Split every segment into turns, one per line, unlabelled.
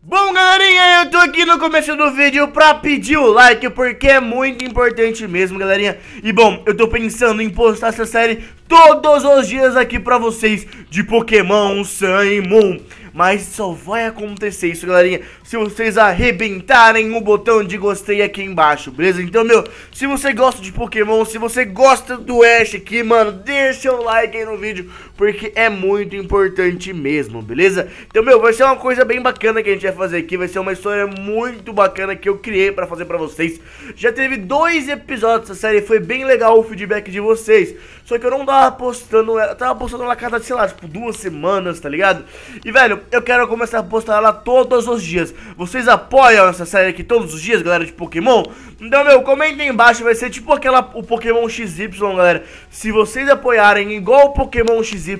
Bom, galerinha, eu tô aqui no começo do vídeo pra pedir o like, porque é muito importante mesmo, galerinha. E bom, eu tô pensando em postar essa série todos os dias aqui pra vocês de Pokémon Sun e Moon. Mas só vai acontecer isso, galerinha, se vocês arrebentarem o botão de gostei aqui embaixo, beleza? Então, meu, se você gosta de Pokémon, se você gosta do Ash aqui, mano, deixa o like aí no vídeo, porque é muito importante mesmo, beleza? Então, meu, vai ser uma coisa bem bacana que a gente vai fazer aqui, vai ser uma história muito bacana que eu criei pra fazer pra vocês. Já teve dois episódios dessa série, foi bem legal o feedback de vocês, só que eu não tava postando ela, tava postando ela cada, sei lá, tipo, duas semanas, tá ligado? E, velho, eu quero começar a postar ela todos os dias. Vocês apoiam essa série aqui todos os dias, galera, de Pokémon? Então, meu, comenta aí embaixo, vai ser tipo aquela, o Pokémon XY, galera. Se vocês apoiarem igual o Pokémon XY,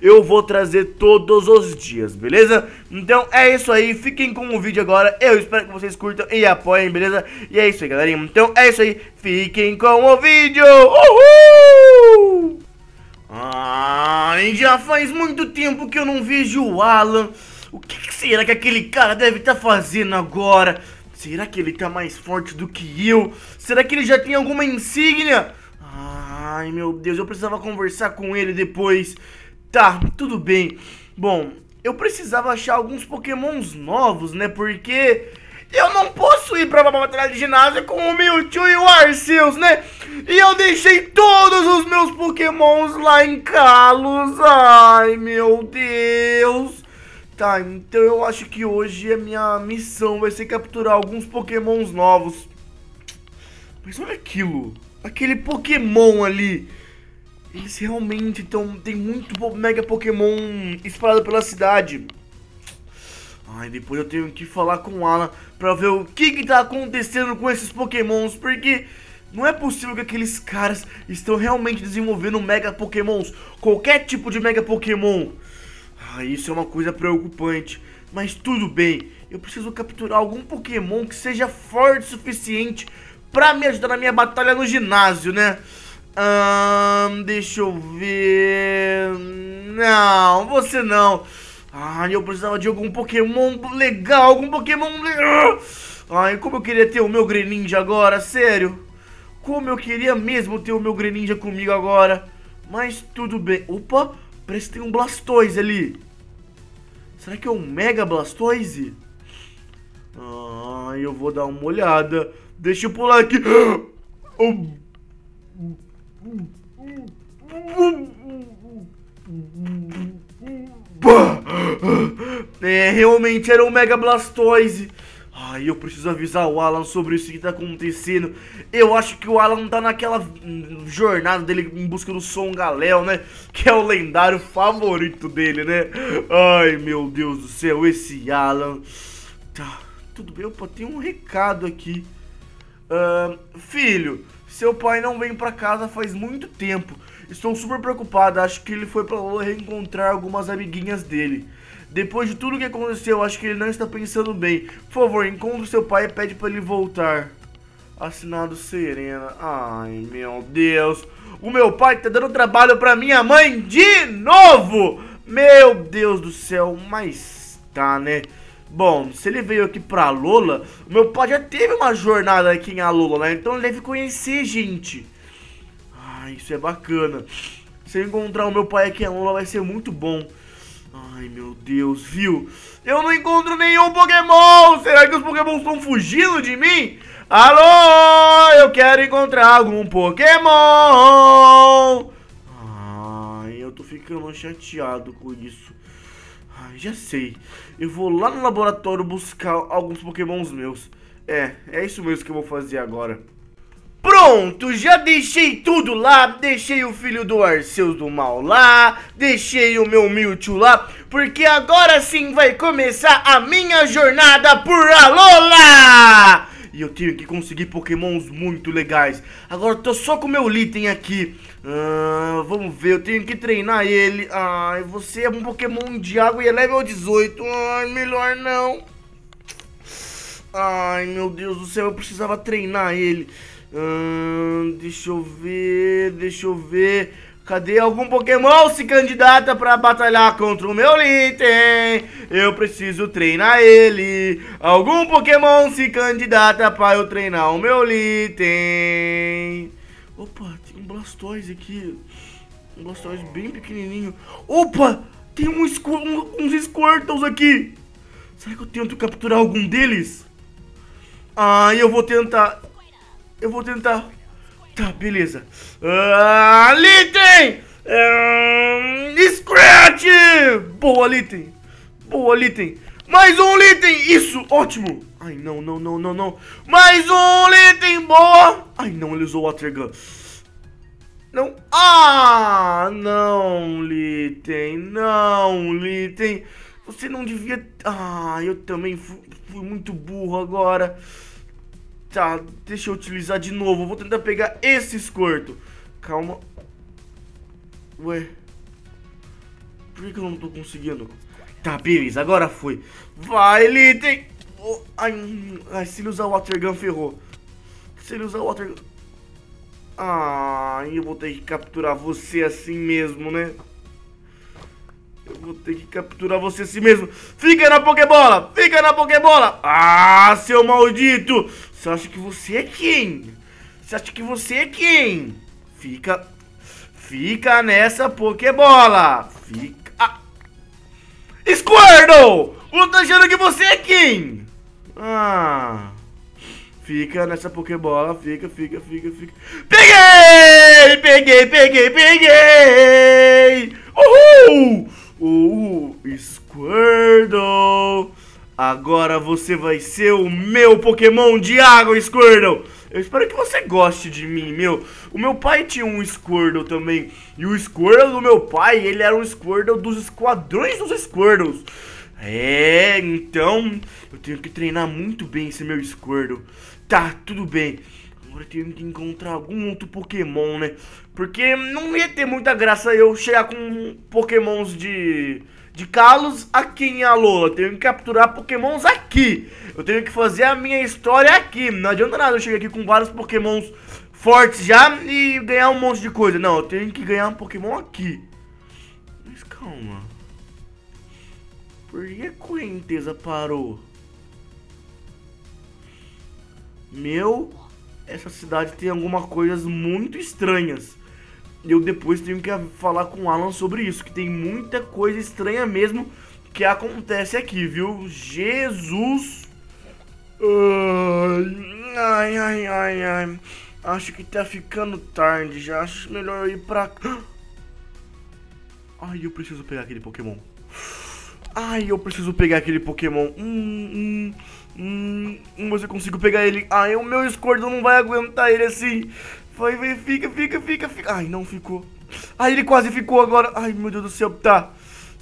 eu vou trazer todos os dias, beleza? Então, é isso aí, fiquem com o vídeo agora. Eu espero que vocês curtam e apoiem, beleza? E é isso aí, galerinha. Então, é isso aí, fiquem com o vídeo. Uhul! Ai, já faz muito tempo que eu não vejo o Alan. O que, que será que aquele cara deve estar tá fazendo agora? Será que ele tá mais forte do que eu? Será que ele já tem alguma insígnia? Ai, meu Deus, eu precisava conversar com ele depois. Tá, tudo bem. Bom, eu precisava achar alguns pokémons novos, né? Porque eu não posso ir pra batalha de ginásio com o Mewtwo e o Arceus, né? E eu deixei todos os meus pokémons lá em Kalos. Ai, meu Deus. Tá, então eu acho que hoje a minha missão vai ser capturar alguns pokémons novos. Mas olha aquilo. Aquele pokémon ali. Eles realmente estão... Tem muito mega pokémon espalhado pela cidade. Ai, depois eu tenho que falar com o Alan pra ver o que que tá acontecendo com esses pokémons, porque não é possível que aqueles caras estão realmente desenvolvendo mega pokémons, qualquer tipo de mega pokémon. Ah, isso é uma coisa preocupante, mas tudo bem, eu preciso capturar algum pokémon que seja forte o suficiente pra me ajudar na minha batalha no ginásio, né? Deixa eu ver... Não, você não... Ai, eu precisava de algum Pokémon legal, algum Pokémon legal. Ai, como eu queria ter o meu Greninja agora, sério. Como eu queria mesmo ter o meu Greninja comigo agora. Mas tudo bem. Opa, parece que tem um Blastoise ali. Será que é um Mega Blastoise? Ai, eu vou dar uma olhada. Deixa eu pular aqui. É, realmente era um Mega Blastoise. Ai, eu preciso avisar o Alan sobre isso que tá acontecendo. Eu acho que o Alan tá naquela jornada dele em busca do Som Galéu, né? Que é o lendário favorito dele, né? Ai, meu Deus do céu, esse Alan. Tá, tudo bem. Opa, tem um recado aqui. Uh, filho, seu pai não vem pra casa faz muito tempo. Estou super preocupado. Acho que ele foi pra reencontrar algumas amiguinhas dele. Depois de tudo que aconteceu, acho que ele não está pensando bem. Por favor, encontre seu pai e pede para ele voltar. Assinado Serena. Ai, meu Deus. O meu pai tá dando trabalho pra minha mãe de novo. Meu Deus do céu. Mas tá, né? Bom, se ele veio aqui pra Lola, o meu pai já teve uma jornada aqui em Alola, né? Então ele deve conhecer gente. Ah, isso é bacana. Se eu encontrar o meu pai aqui em Alola vai ser muito bom. Ai, meu Deus, viu? Eu não encontro nenhum Pokémon! Será que os Pokémon estão fugindo de mim? Alô, eu quero encontrar algum Pokémon! Ai, eu tô ficando chateado com isso. Ai, já sei. Eu vou lá no laboratório buscar alguns Pokémons meus. É, é isso mesmo que eu vou fazer agora. Pronto, já deixei tudo lá, deixei o filho do Arceus do mal lá, deixei o meu Mewtwo lá, porque agora sim vai começar a minha jornada por Alola! E eu tenho que conseguir pokémons muito legais. Agora tô só com o meu item aqui. Ah, vamos ver, eu tenho que treinar ele. Ai, você é um pokémon de água e é level 18. Ai, melhor não. Ai, meu Deus do céu, eu precisava treinar ele. Hum, deixa eu ver, deixa eu ver. Cadê algum Pokémon se candidata pra batalhar contra o meu Litten? Eu preciso treinar ele. Algum Pokémon se candidata pra eu treinar o meu Litten? Opa, tem um Blastoise aqui. Um Blastoise bem pequenininho. Opa, tem um, um, uns Squirtles aqui. Será que eu tento capturar algum deles? Ah, eu vou tentar. Eu vou tentar. Tá, beleza. Ah, Litten! Um, Scratch! Boa, Litten. Boa, Litten. Mais um Litten! Isso, ótimo. Ai, não, não, não, não, não. Mais um Litten, boa. Ai, não, ele usou o Water Gun. Não. Ah, não, Litten. Não, Litten. Você não devia... Ah, eu também fui, fui muito burro agora. Tá, deixa eu utilizar de novo. Vou tentar pegar esse escorto. Calma. Ué. Por que, eu não tô conseguindo? Tá, beleza. Agora foi. Vai, Litten. Oh, ai, ai, se ele usar o Water Gun, ferrou. Se ele usar o Water Gun... Ah, eu vou ter que capturar você assim mesmo, né? Eu vou ter que capturar você assim mesmo. Fica na Pokébola! Fica na Pokébola! Ah, seu maldito! Você acha que você é quem? Você acha que você é quem? Fica... Fica nessa Pokébola! Fica... Ah. Squirtle! Você tá achando que você é quem? Ah... Fica nessa Pokébola, fica, fica, fica, fica. Peguei! Peguei, peguei, peguei! Uhul! Uhul! Squirtle! Agora você vai ser o meu Pokémon de água, Squirtle! Eu espero que você goste de mim, meu. O meu pai tinha um Squirtle também. E o Squirtle do meu pai, ele era um Squirtle dos esquadrões dos Squirtles. É, então eu tenho que treinar muito bem esse meu Squirtle. Tá, tudo bem. Agora eu tenho que encontrar algum outro Pokémon, né? Porque não ia ter muita graça eu chegar com Pokémons de, de Kalos aqui em Alola. Eu tenho que capturar Pokémons aqui. Eu tenho que fazer a minha história aqui. Não adianta nada eu chegar aqui com vários Pokémons fortes já e ganhar um monte de coisa. Não, eu tenho que ganhar um Pokémon aqui. Mas calma. Por que a correnteza parou? Meu, essa cidade tem algumas coisas muito estranhas. Eu depois tenho que falar com o Alan sobre isso, que tem muita coisa estranha mesmo que acontece aqui, viu? Jesus! Ai, ai, ai, ai. Acho que tá ficando tarde já. Acho melhor eu ir pra... Ai, eu preciso pegar aquele Pokémon. Ai, eu preciso pegar aquele Pokémon. Hum, hum. Hum, mas eu consigo pegar ele. Ai, o meu Squirtle não vai aguentar ele assim. Vai, vai, fica, fica, fica, fica. Ai, não ficou. Ai, ele quase ficou agora. Ai, meu Deus do céu, tá.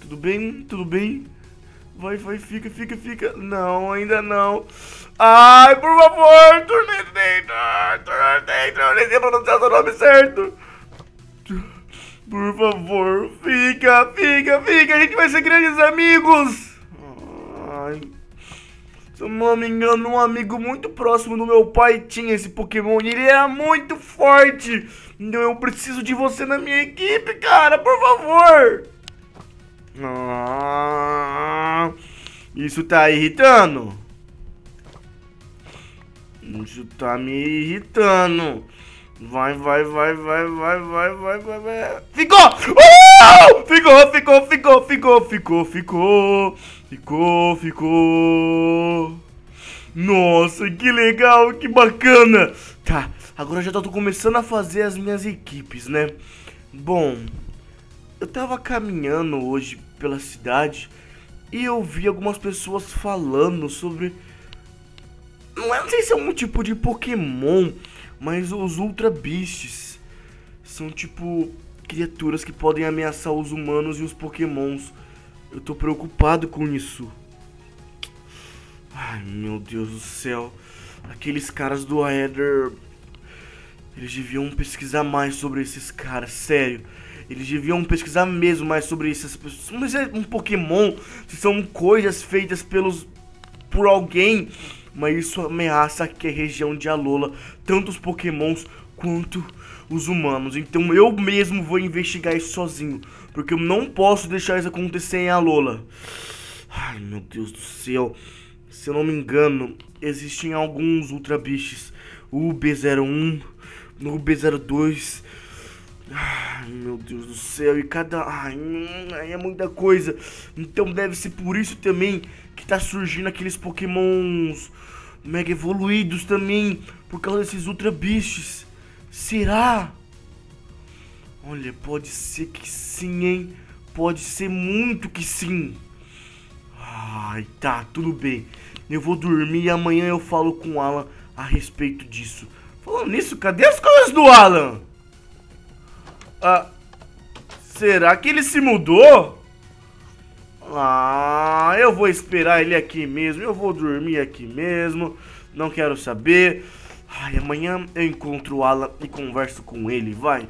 Tudo bem, tudo bem. Vai, vai, fica, fica, fica. Não, ainda não. Ai, por favor, Tornedator, Tornedator, nem sei pronunciar seu nome certo. Por favor, fica, fica, fica. A gente vai ser grandes amigos. Ai. Se eu não me engano, um amigo muito próximo do meu pai tinha esse Pokémon e ele era muito forte. Então eu preciso de você na minha equipe, cara, por favor. Ah, isso tá irritando. Isso tá me irritando. Vai, vai, vai, vai, vai, vai, vai, vai, vai. Ficou! Uh! Ficou, ficou, ficou, ficou, ficou, ficou. Ficou, ficou. Nossa, que legal, que bacana. Tá, agora já tô começando a fazer as minhas equipes, né? Bom, eu tava caminhando hoje pela cidade e eu vi algumas pessoas falando sobre... Não, é, sei se é um tipo de Pokémon, mas os Ultra Beasts. São tipo criaturas que podem ameaçar os humanos e os Pokémons. Eu tô preocupado com isso. Ai, meu Deus do céu. Aqueles caras do Aether... Eles deviam pesquisar mais sobre esses caras, sério. Eles deviam pesquisar mesmo mais sobre essas pessoas. Se é um Pokémon, se são coisas feitas pelos... Por alguém. Mas isso ameaça aqui a região de Alola. Tanto os Pokémons quanto os humanos. Então eu mesmo vou investigar isso sozinho. Porque eu não posso deixar isso acontecer em Alola. Ai, meu Deus do céu. Se eu não me engano, existem alguns Ultra Bichos. O B01, o B02. Ai, meu Deus do céu. E cada... Ai, é muita coisa. Então deve ser por isso também que tá surgindo aqueles pokémons mega evoluídos também. Por causa desses Ultra Bichos. Será? Olha, pode ser que sim, hein? Pode ser muito que sim. Ai, tá, tudo bem. Eu vou dormir e amanhã eu falo com o Alan a respeito disso. Falando nisso, cadê as coisas do Alan? Ah, será que ele se mudou? Ah, eu vou esperar ele aqui mesmo. Eu vou dormir aqui mesmo. Não quero saber. Ai, amanhã eu encontro o Alan e converso com ele, vai.